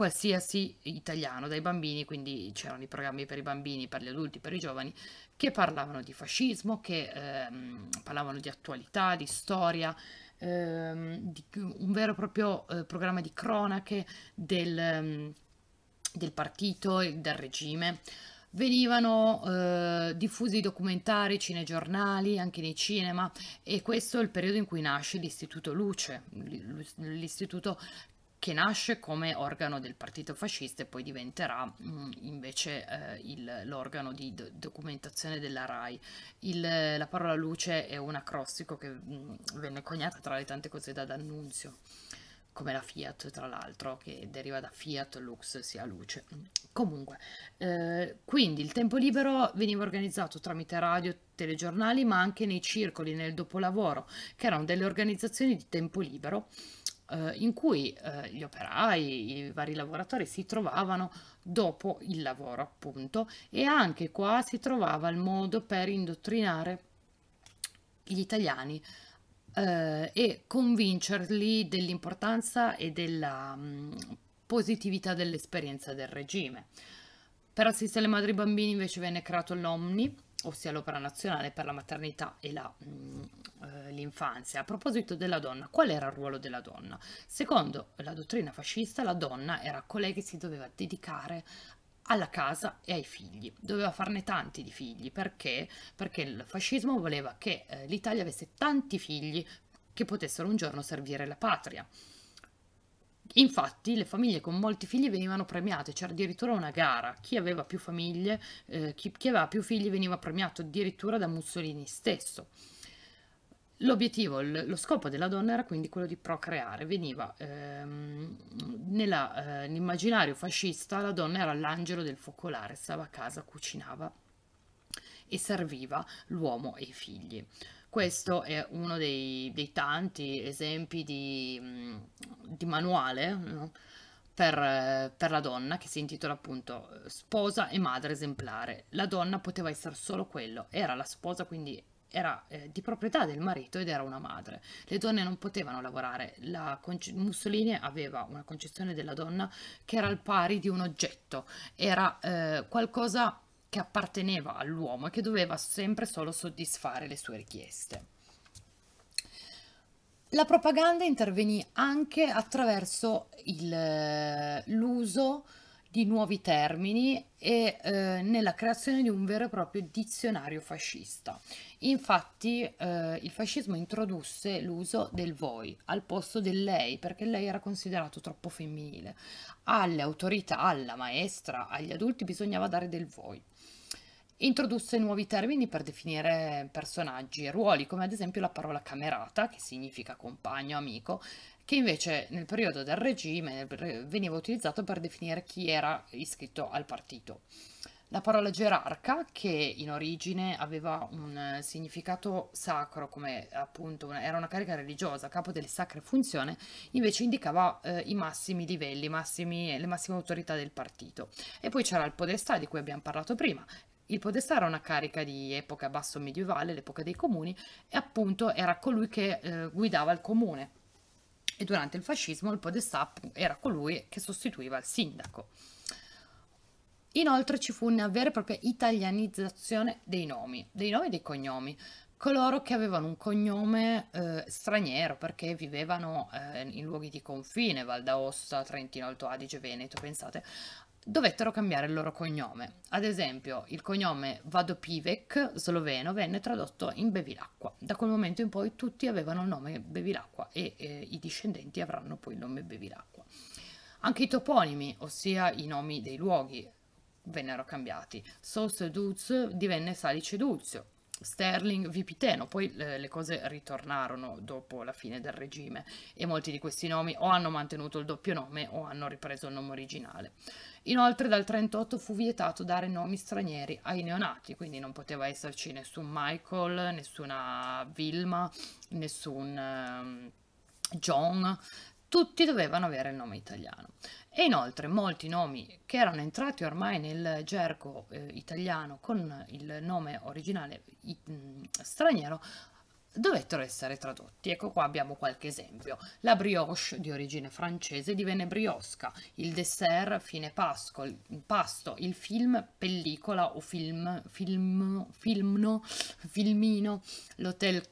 qualsiasi italiano, dai bambini, quindi c'erano i programmi per i bambini, per gli adulti, per i giovani, che parlavano di fascismo, che ehm, parlavano di attualità, di storia, ehm, di un vero e proprio eh, programma di cronache del, ehm, del partito e del regime. Venivano eh, diffusi documentari, cinegiornali, anche nei cinema e questo è il periodo in cui nasce l'Istituto Luce, l'istituto che nasce come organo del partito fascista e poi diventerà mh, mm, invece eh, il, l'organo di do- documentazione della RAI. Il, la parola luce è un acrostico che mh, mm, venne coniata tra le tante cose da D'Annunzio, come la Fiat tra l'altro, che deriva da Fiat, Lux sia luce. Comunque, eh, quindi il tempo libero veniva organizzato tramite radio, telegiornali, ma anche nei circoli, nel dopolavoro, che erano delle organizzazioni di tempo libero eh, in cui eh, gli operai, i vari lavoratori si trovavano dopo il lavoro appunto e anche qua si trovava il modo per indottrinare gli italiani eh, e convincerli dell'importanza e della mh, mm, positività dell'esperienza del regime. Per assistere le madri e i bambini invece venne creato l'Omni, ossia l'Opera Nazionale per la Maternità e la, mm, eh, l'infanzia. A proposito della donna, qual era il ruolo della donna? Secondo la dottrina fascista, la donna era colei che si doveva dedicare alla casa e ai figli. Doveva farne tanti di figli. Perché? Perché il fascismo voleva che eh, l'Italia avesse tanti figli che potessero un giorno servire la patria. Infatti le famiglie con molti figli venivano premiate, c'era addirittura una gara, chi aveva più famiglie, eh, chi, chi aveva più figli veniva premiato addirittura da Mussolini stesso. L'obiettivo, lo scopo della donna era quindi quello di procreare, veniva ehm, nell'immaginario eh, fascista la donna era l'angelo del focolare, stava a casa, cucinava e serviva l'uomo e i figli. Questo è uno dei, dei tanti esempi di, mm, di manuale no? per, per, la donna che si intitola appunto Sposa e madre esemplare. La donna poteva essere solo quello, era la sposa, quindi era eh, di proprietà del marito ed era una madre. Le donne non potevano lavorare. Conce- Mussolini aveva una concezione della donna che era al pari di un oggetto, era eh, qualcosa che apparteneva all'uomo e che doveva sempre solo soddisfare le sue richieste. La propaganda intervenì anche attraverso il, l'uso di nuovi termini e eh, nella creazione di un vero e proprio dizionario fascista. Infatti eh, il fascismo introdusse l'uso del voi al posto del lei perché lei era considerato troppo femminile. Alle autorità, alla maestra, agli adulti bisognava dare del voi. Introdusse nuovi termini per definire personaggi e ruoli, come ad esempio la parola camerata, che significa compagno, amico, che invece nel periodo del regime veniva utilizzato per definire chi era iscritto al partito. La parola gerarca, che in origine aveva un significato sacro, come appunto una, era una carica religiosa, capo delle sacre funzioni, invece indicava eh, i massimi livelli, massimi, le massime autorità del partito. E poi c'era il podestà di cui abbiamo parlato prima. Il podestà era una carica di epoca basso medievale, l'epoca dei comuni, e appunto era colui che eh, guidava il comune, e durante il fascismo il podestà era colui che sostituiva il sindaco. Inoltre ci fu una vera e propria italianizzazione dei nomi, dei nomi e dei cognomi. Coloro che avevano un cognome eh, straniero perché vivevano eh, in luoghi di confine, Val d'Aosta, Trentino Alto Adige, Veneto, pensate, dovettero cambiare il loro cognome. Ad esempio, il cognome Vadopivek, sloveno, venne tradotto in Bevilacqua. Da quel momento in poi tutti avevano il nome Bevilacqua e eh, i discendenti avranno poi il nome Bevilacqua. Anche i toponimi, ossia i nomi dei luoghi, vennero cambiati. Sos Duz divenne Salice Dulzio, Sterling Vipiteno, poi eh, le cose ritornarono dopo la fine del regime e molti di questi nomi o hanno mantenuto il doppio nome o hanno ripreso il nome originale. Inoltre dal 1938 fu vietato dare nomi stranieri ai neonati, quindi non poteva esserci nessun Michael, nessuna Vilma, nessun um, John, tutti dovevano avere il nome italiano. E inoltre molti nomi che erano entrati ormai nel gergo eh, italiano con il nome originale i, mh, straniero dovettero essere tradotti. Ecco qua abbiamo qualche esempio. La brioche di origine francese divenne briosca, il dessert fine pasco, pasto, il film pellicola o film, film, filmno, filmino, l'hotel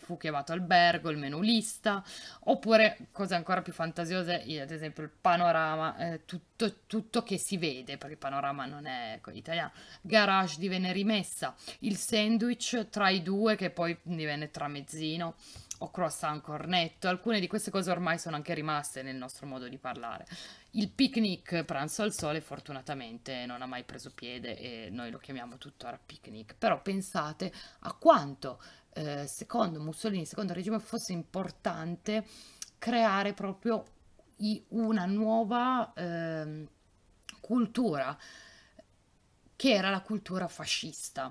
fu chiamato albergo, il menù lista, oppure cose ancora più fantasiose, ad esempio il panorama, eh, tutto, tutto, che si vede, perché panorama non è italiano, garage divenne rimessa, il sandwich tra i due che poi divenne tra tramezzino o croissant cornetto, alcune di queste cose ormai sono anche rimaste nel nostro modo di parlare. Il picnic pranzo al sole fortunatamente non ha mai preso piede e noi lo chiamiamo tuttora picnic, però pensate a quanto eh, secondo Mussolini, secondo il regime fosse importante creare proprio una nuova eh, cultura che era la cultura fascista.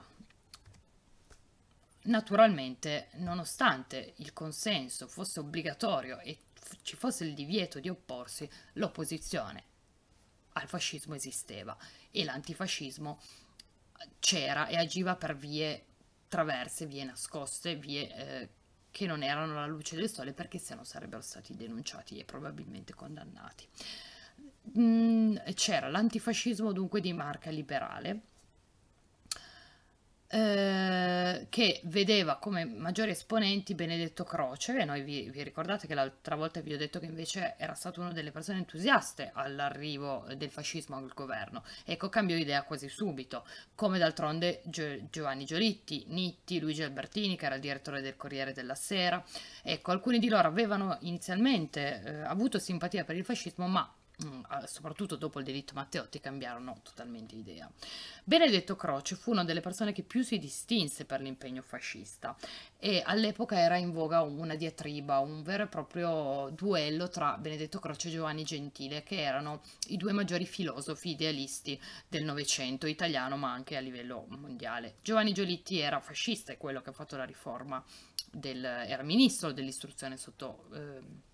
Naturalmente, nonostante il consenso fosse obbligatorio e ci fosse il divieto di opporsi, l'opposizione al fascismo esisteva e l'antifascismo c'era e agiva per vie traverse, vie nascoste, vie eh, che non erano alla luce del sole perché se no sarebbero stati denunciati e probabilmente condannati. Mm, c'era l'antifascismo dunque di marca liberale eh, che vedeva come maggiori esponenti Benedetto Croce, e noi vi, vi, ricordate che l'altra volta vi ho detto che invece era stato una delle persone entusiaste all'arrivo del fascismo al governo. Ecco, cambiò idea quasi subito, come d'altronde Gio, Giovanni Giolitti, Nitti, Luigi Albertini, che era il direttore del Corriere della Sera. Ecco, alcuni di loro avevano inizialmente eh, avuto simpatia per il fascismo, ma soprattutto dopo il delitto Matteotti, cambiarono totalmente idea. Benedetto Croce fu una delle persone che più si distinse per l'impegno fascista e all'epoca era in voga una diatriba, un vero e proprio duello tra Benedetto Croce e Giovanni Gentile, che erano i due maggiori filosofi idealisti del Novecento italiano, ma anche a livello mondiale. Giovanni Giolitti era fascista, è quello che ha fatto la riforma del, era ministro dell'istruzione sotto... Eh,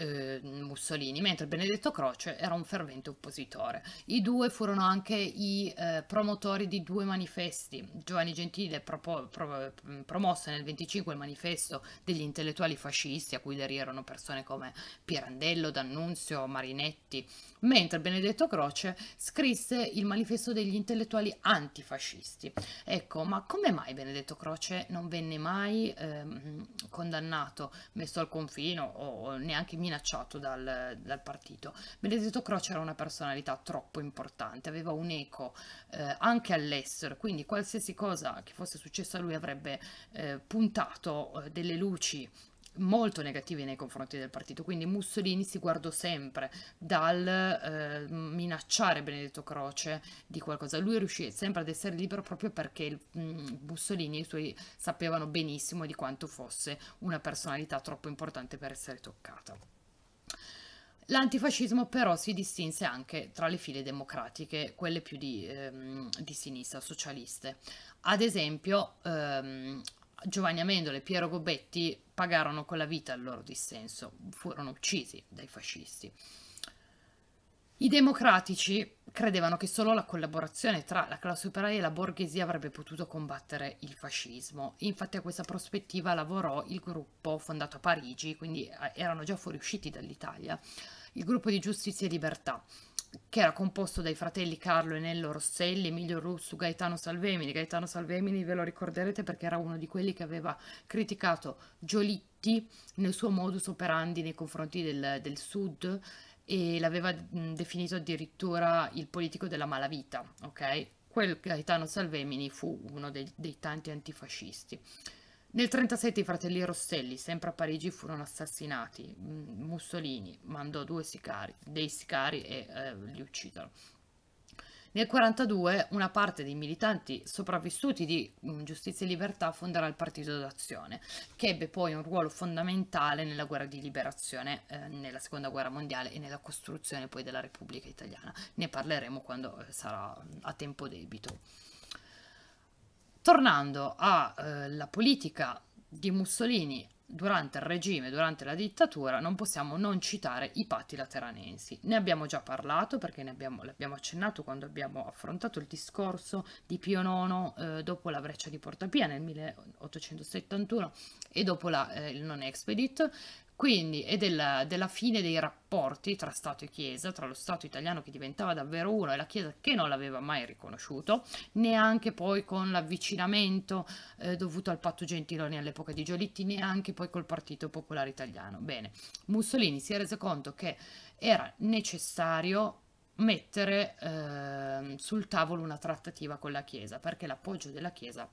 eh, Mussolini, mentre Benedetto Croce era un fervente oppositore. I due furono anche i eh, promotori di due manifesti. Giovanni Gentile propo, pro, promosse nel 25 il manifesto degli intellettuali fascisti, a cui aderirono persone come Pirandello, D'Annunzio, Marinetti, mentre Benedetto Croce scrisse il manifesto degli intellettuali antifascisti. Ecco, ma come mai Benedetto Croce non venne mai ehm, condannato, messo al confino o neanche minacciato dal, dal, partito? Benedetto Croce era una personalità troppo importante, aveva un eco eh, anche all'estero, quindi qualsiasi cosa che fosse successa a lui avrebbe eh, puntato eh, delle luci molto negativi nei confronti del partito, quindi Mussolini si guardò sempre dal eh, minacciare Benedetto Croce di qualcosa, lui riuscì sempre ad essere libero proprio perché il, mm, Mussolini e i suoi sapevano benissimo di quanto fosse una personalità troppo importante per essere toccata. L'antifascismo però si distinse anche tra le file democratiche, quelle più di, ehm, di sinistra, socialiste. Ad esempio, ehm, Giovanni Amendola e Piero Gobetti pagarono con la vita il loro dissenso, furono uccisi dai fascisti. I democratici credevano che solo la collaborazione tra la classe operaia e la borghesia avrebbe potuto combattere il fascismo. Infatti a questa prospettiva lavorò il gruppo fondato a Parigi, quindi eh, erano già fuoriusciti dall'Italia, il gruppo di giustizia e libertà, che era composto dai fratelli Carlo e Nello Rosselli, Emilio Russu, Gaetano Salvemini. Gaetano Salvemini ve lo ricorderete perché era uno di quelli che aveva criticato Giolitti nel suo modus operandi nei confronti del, del Sud e l'aveva definito addirittura il politico della malavita, ok? Quel Gaetano Salvemini fu uno dei, dei tanti antifascisti. Nel 1937 i fratelli Rosselli, sempre a Parigi, furono assassinati. Mm, Mussolini mandò due sicari, dei sicari e eh, li uccidono. Nel 1942 una parte dei militanti sopravvissuti di mm, Giustizia e Libertà fonderà il Partito d'Azione, che ebbe poi un ruolo fondamentale nella guerra di liberazione, eh, nella Seconda Guerra Mondiale e nella costruzione poi della Repubblica Italiana. Ne parleremo quando eh, sarà a tempo debito. Tornando alla eh, politica di Mussolini durante il regime, durante la dittatura, non possiamo non citare i patti lateranensi. Ne abbiamo già parlato perché ne abbiamo, l'abbiamo accennato quando abbiamo affrontato il discorso di Pio IX eh, dopo la breccia di Porta Pia nel 1871 e dopo la, eh, il non expedit, quindi e della, della, fine dei rapporti tra Stato e Chiesa, tra lo Stato italiano che diventava davvero uno e la Chiesa che non l'aveva mai riconosciuto, neanche poi con l'avvicinamento eh, dovuto al patto Gentiloni all'epoca di Giolitti, neanche poi col Partito Popolare Italiano. Bene, Mussolini si è reso conto che era necessario mettere eh, sul tavolo una trattativa con la Chiesa, perché l'appoggio della Chiesa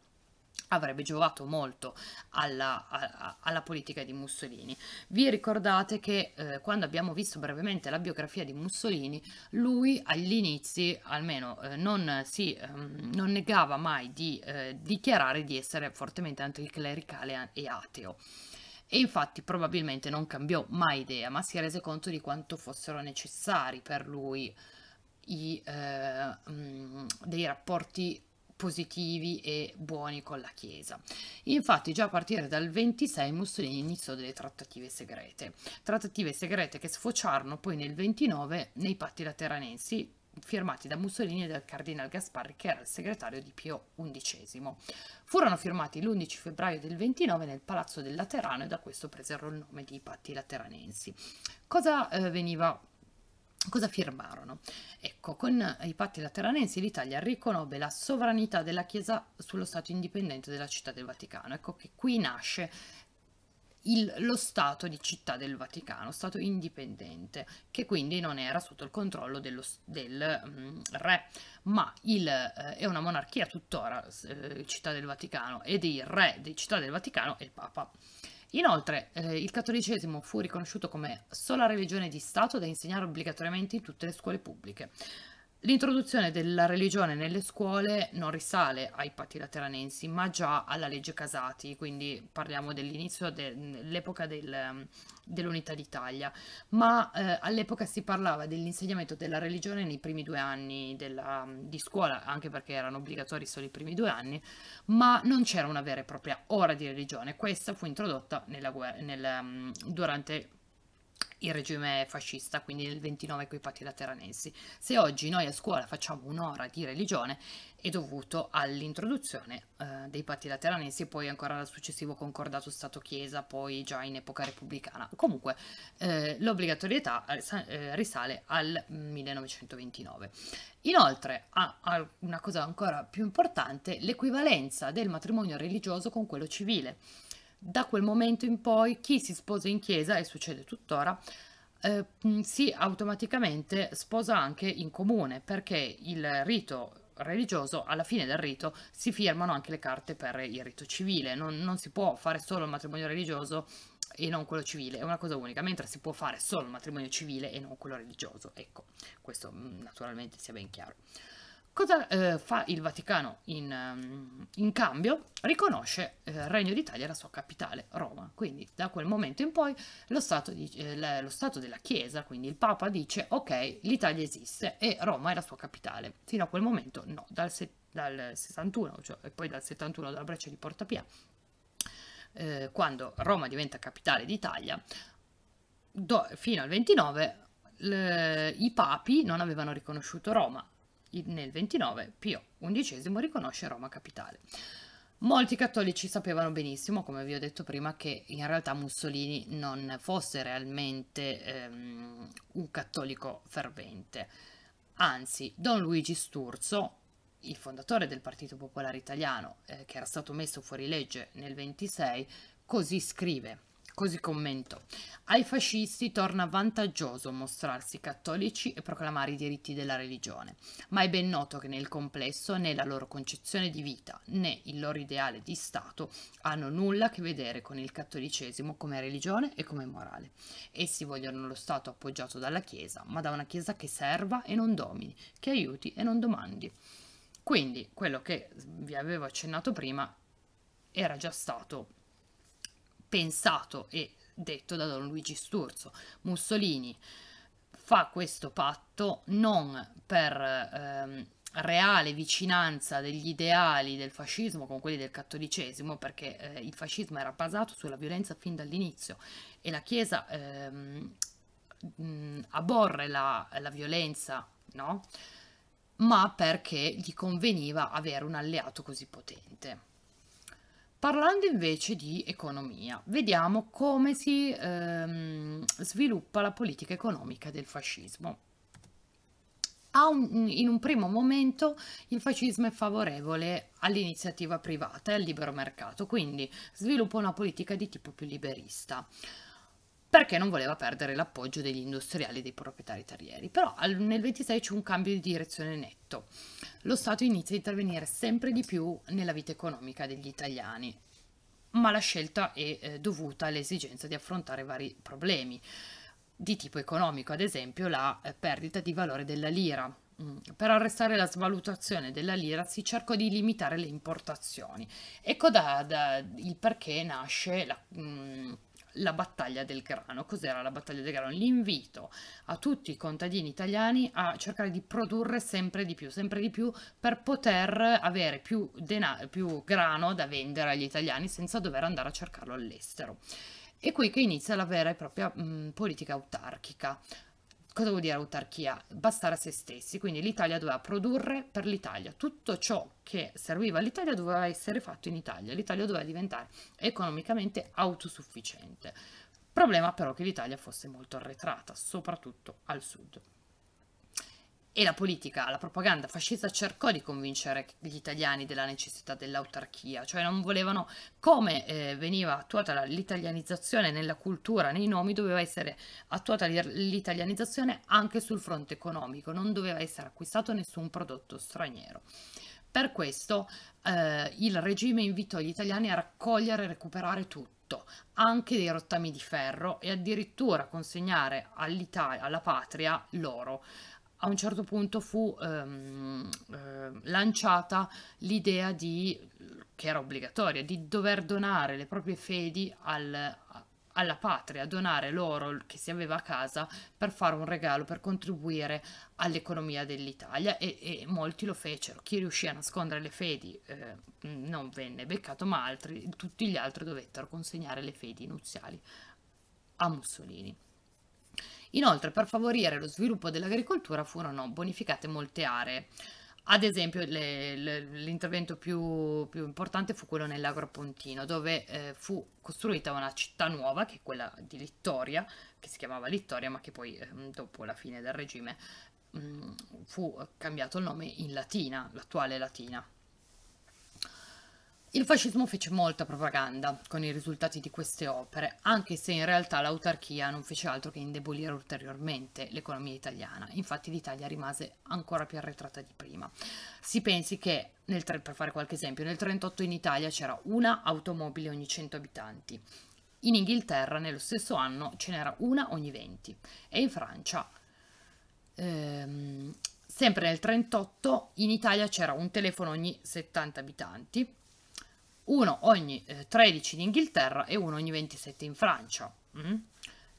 avrebbe giovato molto alla, alla, alla, politica di Mussolini. Vi ricordate che eh, quando abbiamo visto brevemente la biografia di Mussolini, lui agli inizi almeno eh, non, si, ehm, non negava mai di eh, dichiarare di essere fortemente anticlericale e ateo. E infatti probabilmente non cambiò mai idea, ma si rese conto di quanto fossero necessari per lui i, eh, mh, dei rapporti positivi e buoni con la Chiesa. Infatti già a partire dal 26 Mussolini iniziò delle trattative segrete, trattative segrete che sfociarono poi nel 29 nei patti lateranensi firmati da Mussolini e dal cardinal Gasparri che era il segretario di Pio XI. Furono firmati l'11 febbraio del 29 nel Palazzo del Laterano e da questo presero il nome di patti lateranensi. Cosa eh, veniva Cosa firmarono? Ecco, con i patti lateranensi l'Italia riconobbe la sovranità della Chiesa sullo Stato indipendente della Città del Vaticano. Ecco che qui nasce il, lo Stato di Città del Vaticano, Stato indipendente, che quindi non era sotto il controllo dello, del um, re, ma il, eh, è una monarchia tuttora, eh, Città del Vaticano, ed il re di Città del Vaticano è il Papa. Inoltre, eh, il cattolicesimo fu riconosciuto come sola religione di Stato da insegnare obbligatoriamente in tutte le scuole pubbliche. L'introduzione della religione nelle scuole non risale ai patti lateranensi, ma già alla legge Casati, quindi parliamo dell'inizio dell'epoca del, dell'Unità d'Italia, ma eh, all'epoca si parlava dell'insegnamento della religione nei primi due anni della, di scuola, anche perché erano obbligatori solo i primi due anni, ma non c'era una vera e propria ora di religione. Questa fu introdotta nella, nel, durante il regime fascista, quindi nel 29 coi patti lateranensi. Se oggi noi a scuola facciamo un'ora di religione è dovuto all'introduzione eh, dei patti lateranensi e poi ancora al successivo concordato Stato-Chiesa, poi già in epoca repubblicana. Comunque eh, l'obbligatorietà eh, risale al 1929. Inoltre, ha, ha una cosa ancora più importante, l'equivalenza del matrimonio religioso con quello civile da quel momento in poi chi si sposa in chiesa, e succede tuttora, eh, si automaticamente sposa anche in comune perché il rito religioso, alla fine del rito si firmano anche le carte per il rito civile, non, non, si può fare solo il matrimonio religioso e non quello civile, è una cosa unica, mentre si può fare solo il matrimonio civile e non quello religioso, ecco, questo naturalmente sia ben chiaro. Cosa eh, fa il Vaticano in, um, in cambio? Riconosce eh, il Regno d'Italia la sua capitale, Roma. Quindi da quel momento in poi lo Stato, di, eh, lo Stato della Chiesa, quindi il Papa, dice ok, l'Italia esiste e Roma è la sua capitale. Fino a quel momento no, dal, dal 61, cioè, e poi dal 71 dalla breccia di Porta Pia, eh, quando Roma diventa capitale d'Italia, fino al 29 le, i papi non avevano riconosciuto Roma nel 29 Pio XI riconosce Roma capitale. Molti cattolici sapevano benissimo, come vi ho detto prima, che in realtà Mussolini non fosse realmente ehm, un cattolico fervente. Anzi, Don Luigi Sturzo, il fondatore del Partito Popolare Italiano, eh, che era stato messo fuori legge nel 26, così scrive Così commento. Ai fascisti torna vantaggioso mostrarsi cattolici e proclamare i diritti della religione, ma è ben noto che nel complesso né la loro concezione di vita né il loro ideale di Stato hanno nulla a che vedere con il cattolicesimo come religione e come morale. Essi vogliono lo Stato appoggiato dalla Chiesa, ma da una Chiesa che serva e non domini, che aiuti e non domandi. Quindi quello che vi avevo accennato prima era già stato pensato e detto da Don Luigi Sturzo. Mussolini fa questo patto non per ehm, reale vicinanza degli ideali del fascismo con quelli del cattolicesimo, perché eh, il fascismo era basato sulla violenza fin dall'inizio e la Chiesa ehm, aborre la, la violenza, no? ma perché gli conveniva avere un alleato così potente. Parlando invece di economia, vediamo come si ehm, sviluppa la politica economica del fascismo. Un, in un primo momento il fascismo è favorevole all'iniziativa privata e al libero mercato, quindi sviluppa una politica di tipo più liberista perché non voleva perdere l'appoggio degli industriali e dei proprietari terrieri. Però nel 26 c'è un cambio di direzione netto. Lo Stato inizia a intervenire sempre di più nella vita economica degli italiani, ma la scelta è eh, dovuta all'esigenza di affrontare vari problemi di tipo economico, ad esempio la eh, perdita di valore della lira. Mm. Per arrestare la svalutazione della lira si cercò di limitare le importazioni. Ecco da, da il perché nasce la, mh, mm, la battaglia del grano. Cos'era la battaglia del grano? L'invito a tutti i contadini italiani a cercare di produrre sempre di più, sempre di più per poter avere più, più grano da vendere agli italiani senza dover andare a cercarlo all'estero. E qui che inizia la vera e propria mh, politica autarchica. Cosa vuol dire autarchia? Bastare a se stessi, quindi l'Italia doveva produrre per l'Italia, tutto ciò che serviva all'Italia doveva essere fatto in Italia, l'Italia doveva diventare economicamente autosufficiente. Problema però che l'Italia fosse molto arretrata, soprattutto al sud e la politica, la propaganda fascista cercò di convincere gli italiani della necessità dell'autarchia, cioè non volevano come eh, veniva attuata l'italianizzazione nella cultura, nei nomi, doveva essere attuata l'italianizzazione anche sul fronte economico, non doveva essere acquistato nessun prodotto straniero. Per questo eh, il regime invitò gli italiani a raccogliere e recuperare tutto, anche dei rottami di ferro e addirittura consegnare alla patria l'oro a un certo punto fu ehm, eh, lanciata l'idea di, che era obbligatoria, di dover donare le proprie fedi al, alla patria, donare l'oro che si aveva a casa per fare un regalo, per contribuire all'economia dell'Italia e, e, molti lo fecero. Chi riuscì a nascondere le fedi eh, non venne beccato, ma altri, tutti gli altri dovettero consegnare le fedi nuziali a Mussolini. Inoltre, per favorire lo sviluppo dell'agricoltura furono bonificate molte aree. Ad esempio, l'intervento più, più, importante fu quello nell'Agropontino, dove eh, fu costruita una città nuova, che è quella di Littoria, che si chiamava Littoria, ma che poi, eh, dopo la fine del regime, mh, mm, fu cambiato il nome in Latina, l'attuale Latina. Il fascismo fece molta propaganda con i risultati di queste opere, anche se in realtà l'autarchia non fece altro che indebolire ulteriormente l'economia italiana. Infatti l'Italia rimase ancora più arretrata di prima. Si pensi che, nel, per fare qualche esempio, nel 1938 in Italia c'era una automobile ogni 100 abitanti. In Inghilterra nello stesso anno ce n'era una ogni 20 e in Francia ehm, sempre nel 1938 in Italia c'era un telefono ogni 70 abitanti uno ogni eh, 13 in Inghilterra e uno ogni 27 in Francia. Mm?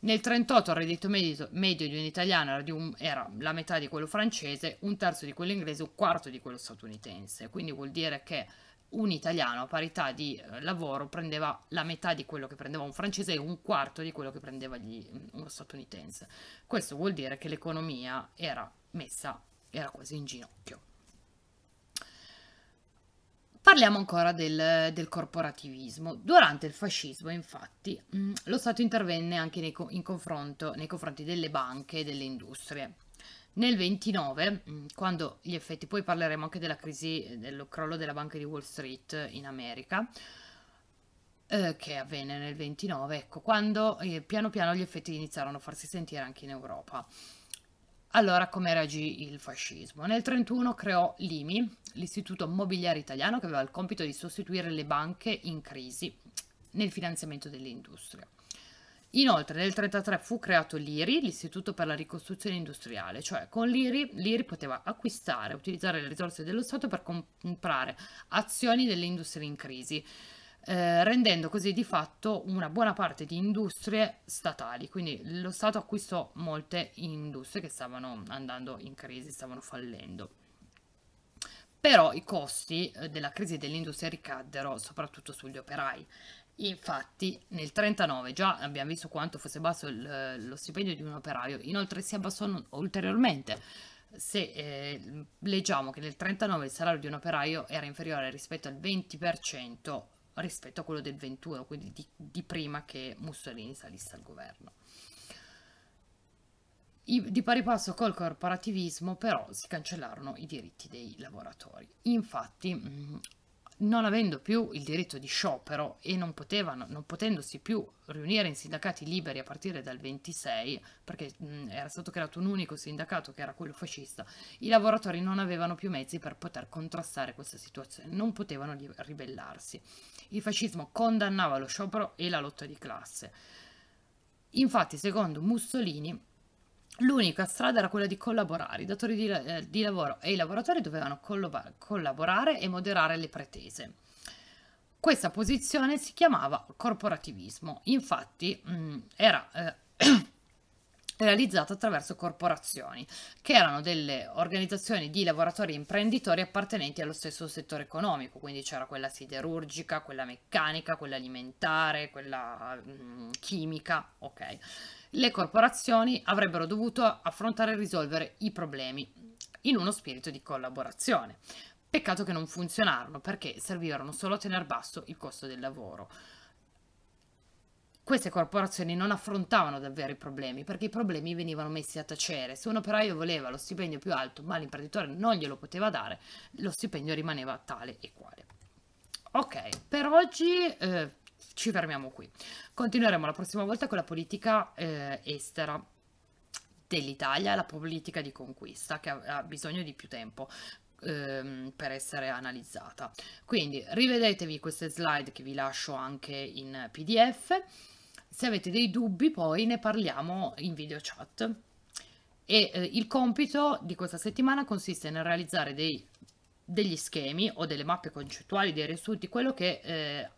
Nel 38 il reddito medio, medio, di un italiano era, di un, era, la metà di quello francese, un terzo di quello inglese, un quarto di quello statunitense. Quindi vuol dire che un italiano a parità di eh, lavoro prendeva la metà di quello che prendeva un francese e un quarto di quello che prendeva gli, uno statunitense. Questo vuol dire che l'economia era messa, era quasi in ginocchio. Parliamo ancora del, del, corporativismo. Durante il fascismo, infatti, mm, lo Stato intervenne anche nei, in confronto, nei confronti delle banche e delle industrie. Nel 29, mh, mm, quando gli effetti, poi parleremo anche della crisi, del crollo della banca di Wall Street in America, eh, che avvenne nel 29, ecco, quando eh, piano piano gli effetti iniziarono a farsi sentire anche in Europa. Allora, come reagì il fascismo? Nel 1931 creò l'IMI, l'Istituto Mobiliare Italiano, che aveva il compito di sostituire le banche in crisi nel finanziamento delle industrie. Inoltre nel 1933 fu creato l'IRI, l'Istituto per la ricostruzione industriale, cioè con l'IRI l'IRI poteva acquistare, utilizzare le risorse dello Stato per comprare azioni delle industrie in crisi eh, rendendo così di fatto una buona parte di industrie statali. Quindi lo Stato acquistò molte industrie che stavano andando in crisi, stavano fallendo. Però i costi eh, della crisi dell'industria ricaddero soprattutto sugli operai. Infatti nel 1939 già abbiamo visto quanto fosse basso il, lo stipendio di un operaio, inoltre si abbassò ulteriormente se eh, leggiamo che nel 1939 il salario di un operaio era inferiore rispetto al 20% rispetto a quello del 21, quindi di, di prima che Mussolini salisse al governo. I, di pari passo col corporativismo però si cancellarono i diritti dei lavoratori. Infatti mh, non avendo più il diritto di sciopero e non, potevano, non potendosi più riunire in sindacati liberi a partire dal 26, perché mh, era stato creato un unico sindacato che era quello fascista, i lavoratori non avevano più mezzi per poter contrastare questa situazione, non potevano ribellarsi. Il fascismo condannava lo sciopero e la lotta di classe. Infatti, secondo Mussolini, L'unica strada era quella di collaborare, i datori di, eh, di lavoro e i lavoratori dovevano collaborare e moderare le pretese. Questa posizione si chiamava corporativismo, infatti mh, mm, era eh, realizzata attraverso corporazioni, che erano delle organizzazioni di lavoratori e imprenditori appartenenti allo stesso settore economico, quindi c'era quella siderurgica, quella meccanica, quella alimentare, quella mh, mm, chimica, ok le corporazioni avrebbero dovuto affrontare e risolvere i problemi in uno spirito di collaborazione. Peccato che non funzionarono perché servirono solo a tenere basso il costo del lavoro. Queste corporazioni non affrontavano davvero i problemi perché i problemi venivano messi a tacere. Se un operaio voleva lo stipendio più alto ma l'imprenditore non glielo poteva dare, lo stipendio rimaneva tale e quale. Ok, per oggi eh, ci fermiamo qui. Continueremo la prossima volta con la politica eh, estera dell'Italia, la politica di conquista che ha, ha bisogno di più tempo ehm, per essere analizzata. Quindi rivedetevi queste slide che vi lascio anche in PDF. Se avete dei dubbi poi ne parliamo in video chat. E eh, il compito di questa settimana consiste nel realizzare dei, degli schemi o delle mappe concettuali, dei riassunti, quello che eh,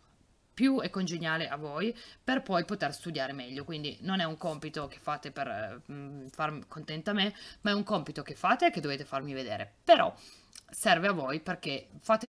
più è congeniale a voi per poi poter studiare meglio. Quindi non è un compito che fate per mm, far contenta me, ma è un compito che fate e che dovete farmi vedere. Però serve a voi perché fate